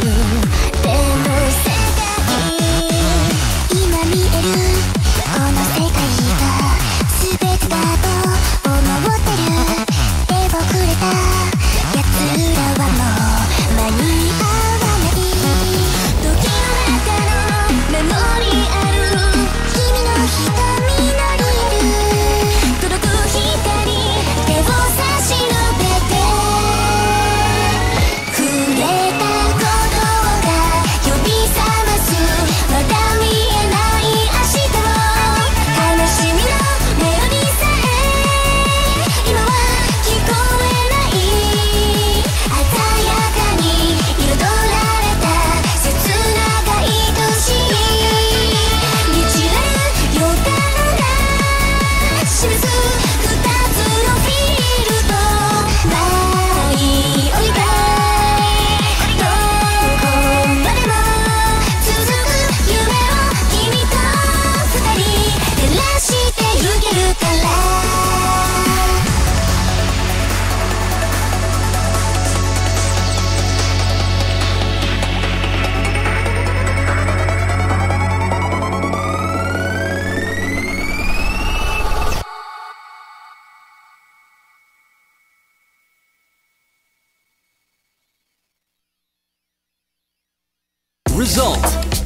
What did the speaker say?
still Result